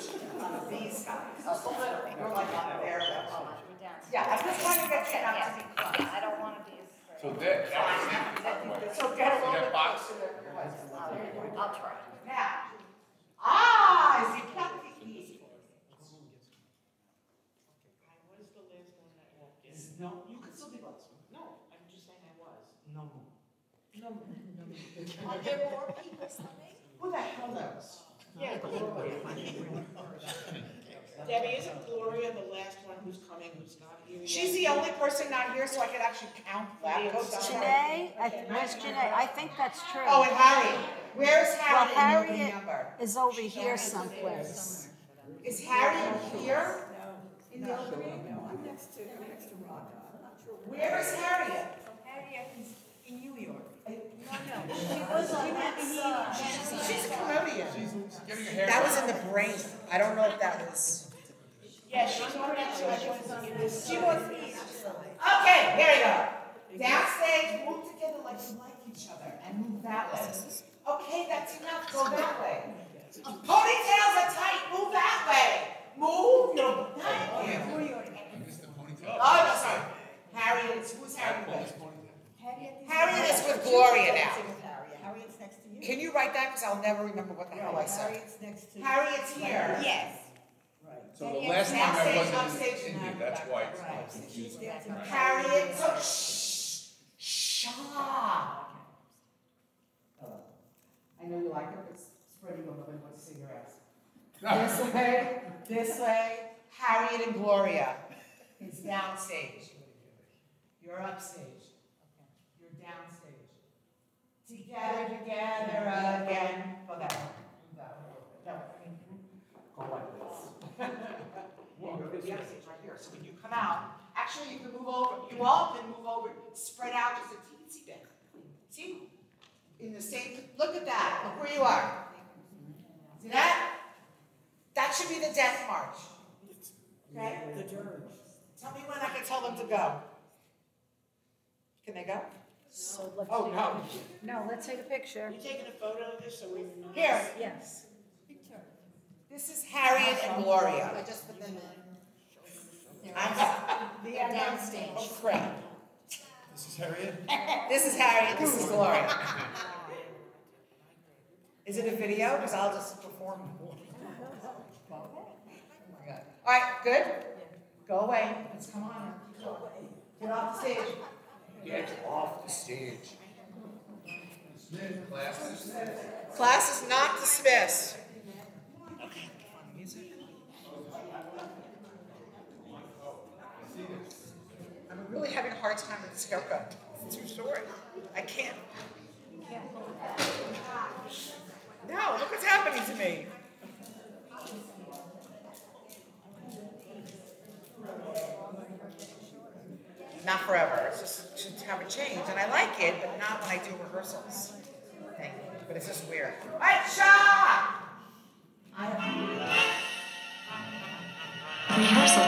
These guys. You're like on there. We're. Yeah, I just want to get you up to be close. I don't wanna be as. So that, that So get a little That bit box? closer to your. I'll, I'll try. Now, ah, is it Kathy? I was the last one that walked in. No, you could still be last one. No, I'm just saying I was. No. more. No. more. Are there more people coming? Who the hell knows? Yeah, Gloria. Debbie, isn't Gloria the last one who's coming, who's not here yet? She's the only person not here, so I could actually count lab coats. Janae, I, where's Janae? I think that's true. Oh, and Harry. Where's Well, Harry in the Harriet number? is over here someplace. Is Harry here? In the other room? I'm next to, I'm next to Rhonda, I'm not sure. Where is Harriet? Harriet is in New York. She's a comedian. Getting her hair. That was in the brain. I don't know if that was. Yeah, she's on that, so she was in this. She was. Okay, here we go. Downstage, move together like you like each other and move that way. Okay, that's enough. Go that way. Ponytails are tight. Move that way. Move your. Thank you. Missed the ponytail. Oh, no, sorry. Harriet is, who's Harriet with? Harriet is with Gloria now. Harriet, Harriet's next to you. Can you write that? Because I'll never remember what the hell I said. Harriet's next to. Harriet's here. Yes. Right. So the last time I wasn't upstage, in and India, that's why it's all She's confusing. there to. Harriet, so shh, shh. Uh, I know you like it, but spreading a little bit, let's see your ass. This way, this way, Harriet and Gloria is downstage. You're upstage. You're downstage. Together, together again. Go that way. That way. No, I go like this. Yeah, you're the upstage right here. So when you come out, actually you can move over, you all can move over, spread out just a teensy bit. See? In the same, look at that, look where you are. See that? That should be the death march. Okay? The dirge. Tell me when I can tell them to go. Can they go? So let's Oh, take- no. No, let's take a picture. You taking a photo of this so we can? Here, Yes. this is Harriet and Gloria. I just put them in. I'm, They're downstage. oh crap. This is Harriet? This is Harriet, this is Gloria. Is it a video? Because I'll just perform. Oh, All right, good? Go away. Let's come on. Get off the stage. Get off the stage. Classes? Class is not dismissed. I'm really having a hard time with this haircut. It's too short. I can't. No, look what's happening to me. Not forever. It's just to have a change, and I like it, but not when I do rehearsals. Thank you. But it's just weird. All right, shot. Rehearsal